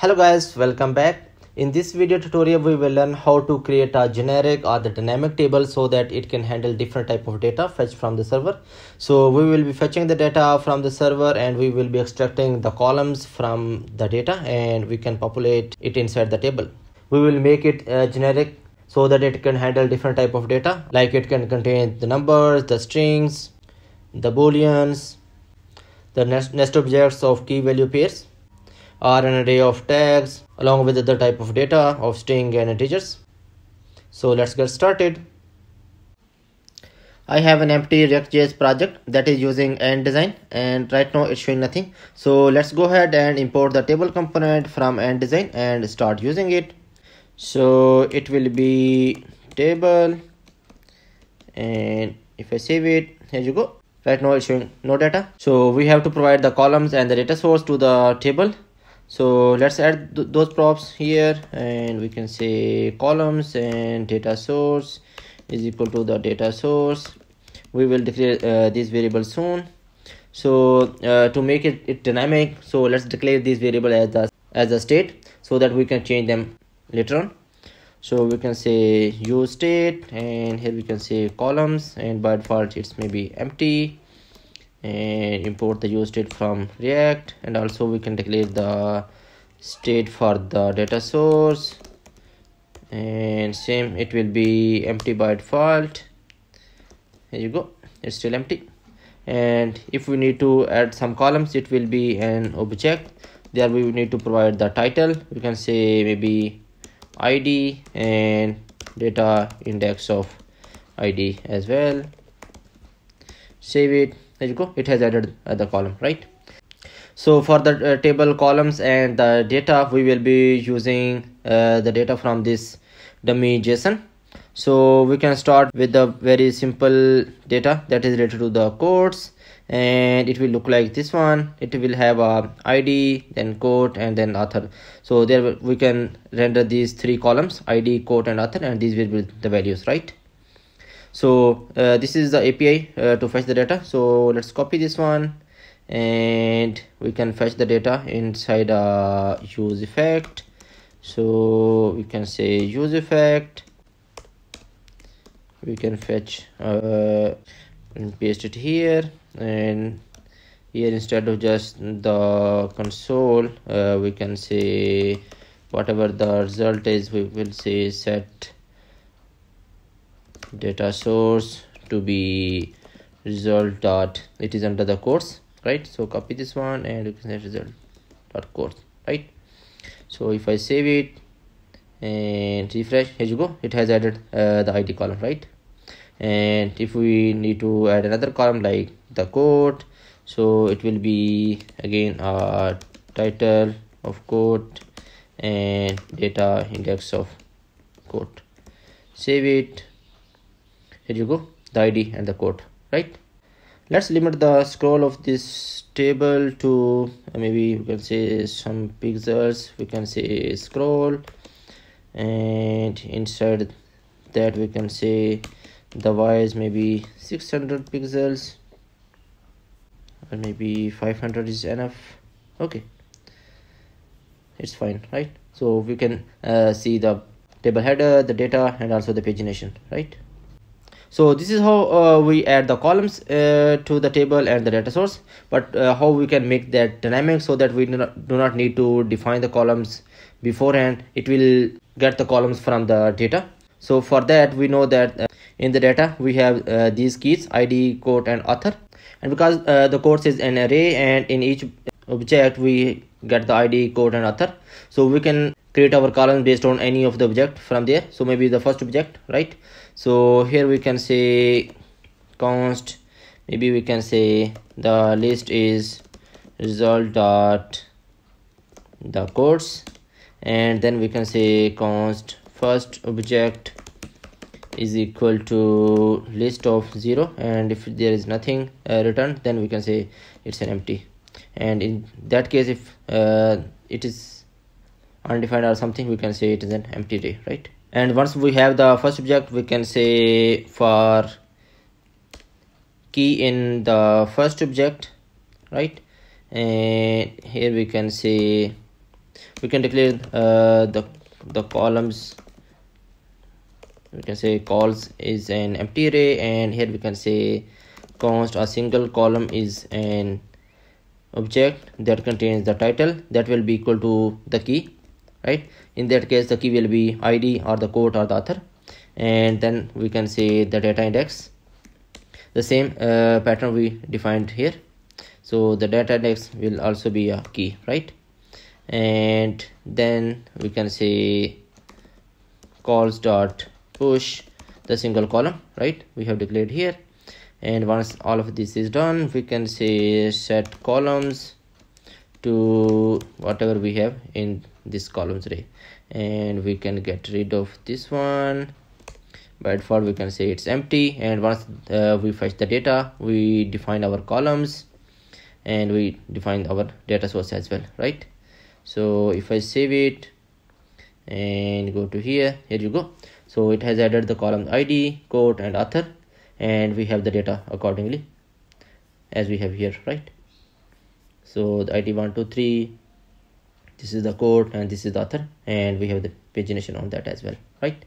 hello guys welcome back. In this video tutorial we will learn how to create a generic or the dynamic table so that it can handle different type of data fetched from the server. So we will be fetching the data from the server and we will be extracting the columns from the data and we can populate it inside the table. We will make it uh, generic so that it can handle different type of data. Like it can contain the numbers the strings the booleans the nest, nest objects of key value pairs are an array of tags along with other type of data of string and integers. So let's get started. I have an empty React.js project that is using Ant Design and right now it's showing nothing. So let's go ahead and import the table component from Ant Design and start using it. So it will be table and if I save it here you go. Right now it's showing no data. So we have to provide the columns and the data source to the table so let's add th those props here and we can say columns and data source is equal to the data source. We will declare uh, this variable soon. So uh, to make it, it dynamic so let's declare this variable as the as a state so that we can change them later on. So we can say use state and here we can say columns and by default it's maybe empty and import the use state from react and also we can declare the state for the data source. And same it will be empty by default. Here you go it's still empty. And if we need to add some columns it will be an object. There we need to provide the title. We can say maybe id and data index of id as well. Save it there you go. It has added uh, the column right? So for the uh, table columns and the data we will be using uh, the data from this dummy json. So we can start with the very simple data that is related to the quotes. And it will look like this one. It will have a id then quote and then author. So there we can render these three columns id quote and author and these will be the values right so uh, this is the api uh, to fetch the data. So let's copy this one and we can fetch the data inside a use effect. So we can say use effect. We can fetch uh, and paste it here and here instead of just the console uh, we can say whatever the result is we will say set data source to be result dot it is under the quotes right? So copy this one and you can say result dot quotes right? So if i save it and refresh here you go it has added uh, the id column right? And if we need to add another column like the quote so it will be again a title of quote and data index of quote. Save it here you go. The id and the code. Right? Let's limit the scroll of this table to uh, maybe we can say some pixels. We can say scroll. And inside that we can say the wise maybe 600 pixels. Or maybe 500 is enough. Okay. It's fine right? So we can uh, see the table header the data and also the pagination right so this is how uh, we add the columns uh, to the table and the data source. But uh, how we can make that dynamic so that we do not, do not need to define the columns beforehand. It will get the columns from the data. So for that we know that uh, in the data we have uh, these keys id quote and author. And because uh, the quotes is an array and in each object we get the id quote and author. So we can create our column based on any of the object from there. So maybe the first object right so here we can say const. Maybe we can say the list is result dot the quotes and then we can say const first object is equal to list of zero. And if there is nothing uh, returned then we can say it's an empty. And in that case if uh, it is undefined or something we can say it is an empty array right and once we have the first object we can say for key in the first object right? And here we can say we can declare uh, the the columns we can say calls is an empty array. And here we can say const a single column is an object that contains the title that will be equal to the key right? In that case the key will be id or the quote or the author. And then we can say the data index. The same uh, pattern we defined here. So the data index will also be a key right? And then we can say calls dot push the single column right? We have declared here. And once all of this is done we can say set columns to whatever we have in this columns array and we can get rid of this one. By default we can say it's empty. And once uh, we fetch the data we define our columns. And we define our data source as well right? So if i save it and go to here here you go. So it has added the column id quote and author. And we have the data accordingly as we have here right? So the id 123 this is the quote and this is the author and we have the pagination on that as well right?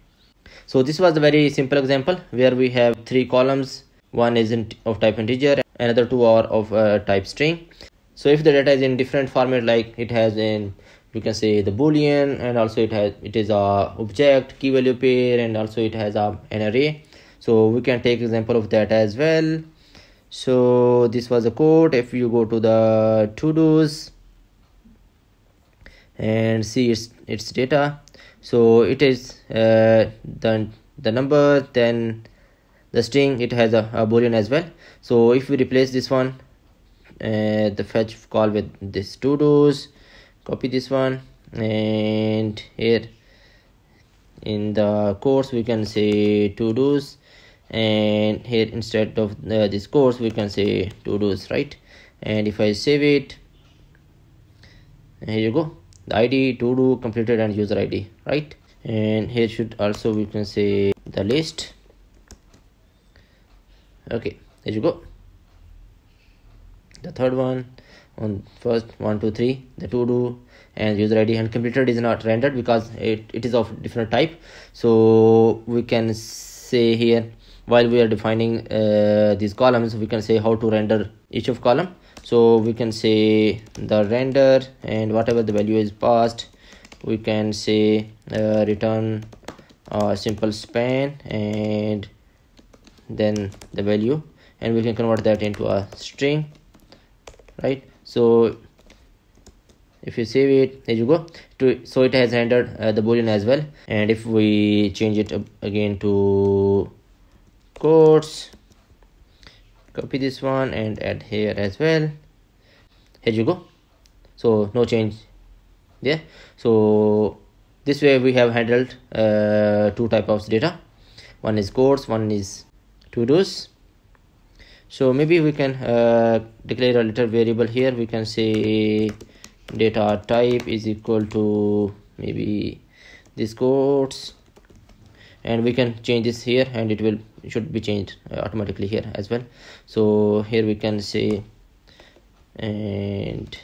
So this was a very simple example where we have three columns. One is in of type integer another two are of uh, type string. So if the data is in different format like it has in you can say the boolean and also it has it is a object key value pair and also it has a an array. So we can take example of that as well. So this was a quote. If you go to the to dos and see its its data. So it is uh, the the number then the string it has a, a boolean as well. So if we replace this one uh, the fetch call with this to dos copy this one and here in the quotes we can say to dos. And here instead of uh, this quotes we can say to dos right? And if i save it here you go the id to do completed and user id right? And here should also we can say the list. Okay there you go. The third one on first one two three the to do and user id and completed is not rendered because it, it is of different type. So we can say here while we are defining uh, these columns we can say how to render each of column so we can say the render and whatever the value is passed we can say uh, return a simple span and then the value. And we can convert that into a string right? So if you save it there you go. To so it has rendered uh, the boolean as well. And if we change it again to quotes copy this one and add here as well. Here you go. So no change. There so this way we have handled uh, two type of data. One is quotes one is to dos so maybe we can uh, declare a little variable here. We can say data type is equal to maybe this quotes and we can change this here and it will should be changed uh, automatically here as well. So here we can say and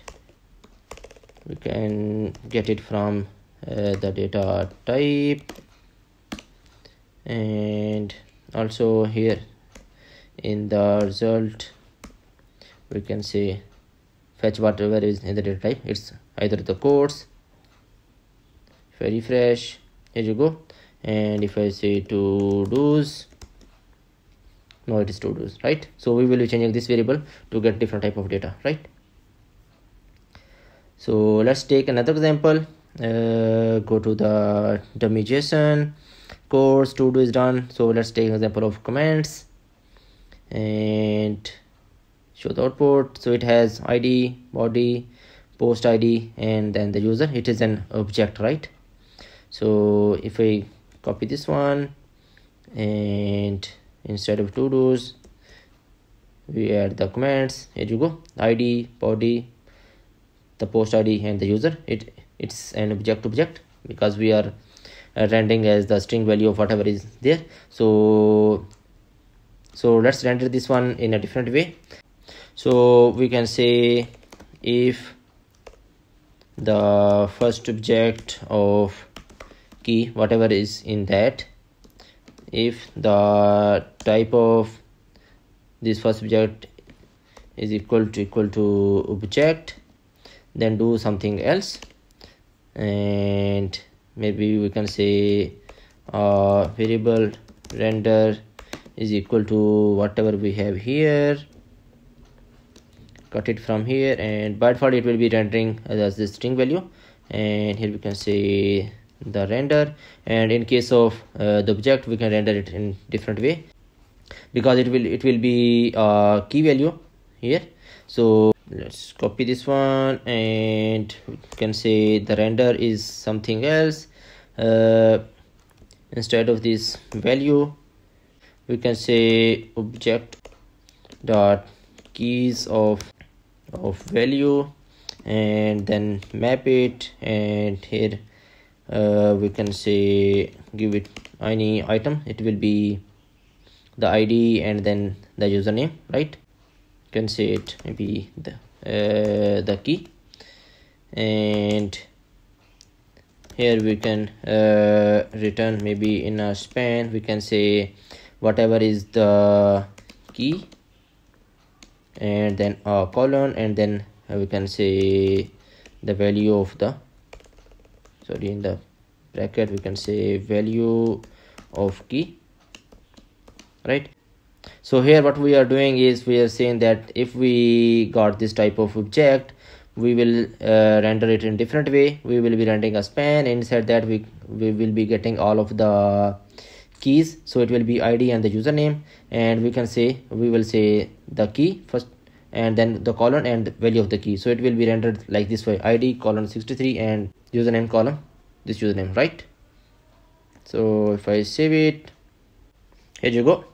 we can get it from uh, the data type. And also here in the result we can say fetch whatever is in the data type. It's either the quotes if I refresh here you go and if I say to dos no it is to dos right? So we will be changing this variable to get different type of data right? So let's take another example. Uh, go to the dummy json quotes to do is done. So let's take an example of comments and show the output. So it has id body post id and then the user. It is an object right? So if i copy this one and instead of to dos we add the comments here you go. Id body the post id and the user. It it's an object object because we are rendering as the string value of whatever is there. So so let's render this one in a different way. So we can say if the first object of key whatever is in that. If the type of this first object is equal to equal to object then do something else. And maybe we can say uh, variable render is equal to whatever we have here. Cut it from here and by default it will be rendering as the string value. And here we can say the render and in case of uh, the object we can render it in different way because it will it will be a key value here. So let's copy this one and we can say the render is something else. Uh, instead of this value we can say object dot keys of of value and then map it and here uh, we can say give it any item. It will be the id and then the username right? You can say it maybe the uh, the key. And here we can uh, return maybe in a span. We can say whatever is the key. And then a colon. And then we can say the value of the sorry in the bracket we can say value of key right? So here what we are doing is we are saying that if we got this type of object we will uh, render it in different way. We will be rendering a span. Inside that we we will be getting all of the keys. So it will be id and the username. And we can say we will say the key first and then the colon and the value of the key. So it will be rendered like this way id colon 63 and username column this username right? So if i save it here you go.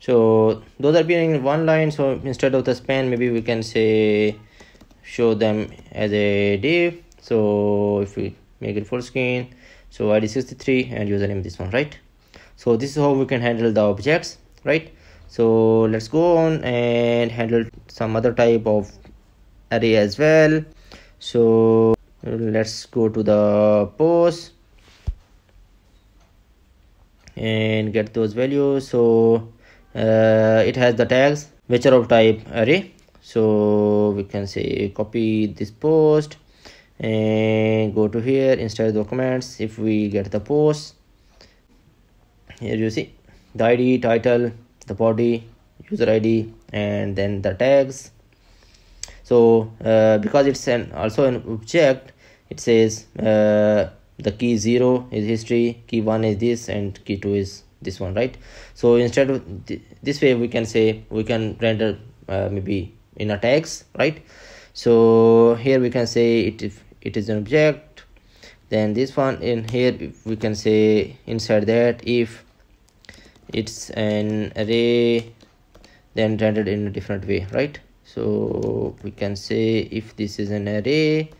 So those are being one line. So instead of the span maybe we can say show them as a div. So if we make it full screen so id 63 and username this one right? So this is how we can handle the objects right so let's go on and handle some other type of array as well. So let's go to the post and get those values. So uh, it has the tags which are of type array. So we can say copy this post and go to here inside documents. If we get the post here you see the id title the body user id and then the tags. So uh, because it's an also an object it says uh, the key 0 is history key 1 is this and key 2 is this one right? So instead of th this way we can say we can render uh, maybe in a tags right? So here we can say it if it is an object. Then this one in here we can say inside that if it's an array then rendered in a different way right? So we can say if this is an array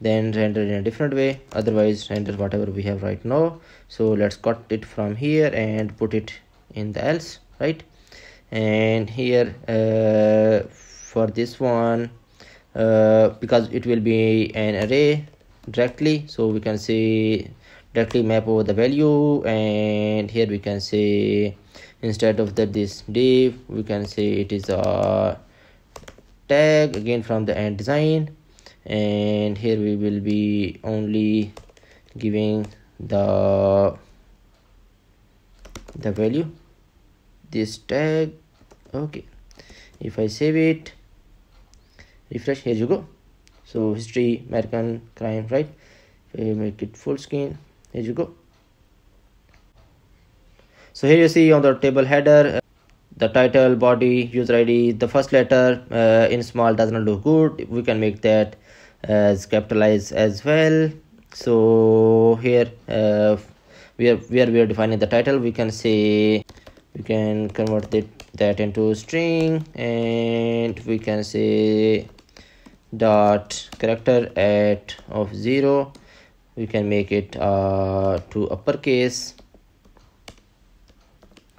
then render in a different way otherwise render whatever we have right now. So let's cut it from here and put it in the else right? And here uh, for this one uh, because it will be an array directly so we can say directly map over the value and here we can say instead of that this div we can say it is a tag again from the Ant Design. And here we will be only giving the the value. This tag okay. If i save it refresh here you go. So history american crime right? If I make it full screen here you go. So here you see on the table header uh, the title body user id the first letter uh, in small does not look good. We can make that as capitalized as well. So here uh, we are where we are defining the title. We can say we can convert it that into string and we can say dot character at of zero we can make it uh, to uppercase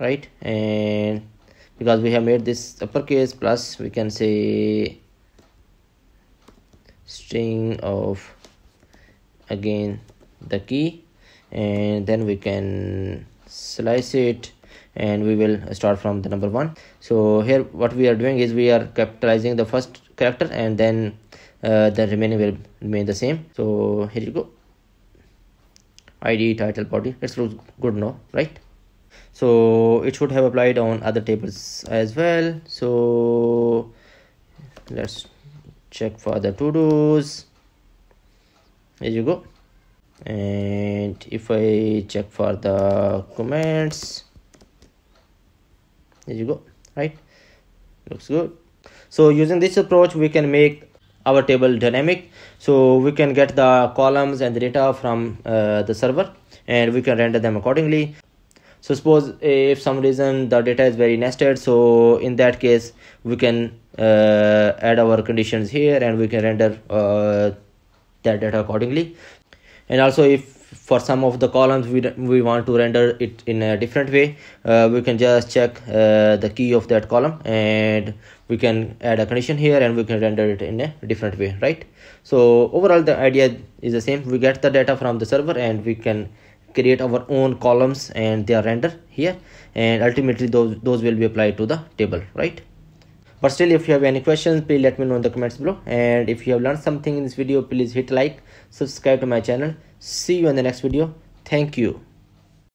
right? And because we have made this uppercase plus we can say string of again the key. And then we can slice it and we will start from the number one. So here what we are doing is we are capitalizing the first character and then uh, the remaining will remain the same. So here you go id title body. It looks good now right? So it should have applied on other tables as well. So let's check for the to-dos. There you go. And if i check for the comments there you go right? Looks good. So using this approach we can make our table dynamic. So we can get the columns and the data from uh, the server and we can render them accordingly. So suppose if some reason the data is very nested so in that case we can uh, add our conditions here and we can render uh, that data accordingly. And also if for some of the columns we, we want to render it in a different way. Uh, we can just check uh, the key of that column and we can add a condition here and we can render it in a different way right? So overall the idea is the same. We get the data from the server and we can create our own columns and they are rendered here. And ultimately those those will be applied to the table right? But still if you have any questions please let me know in the comments below. And if you have learned something in this video please hit like subscribe to my channel see you in the next video. Thank you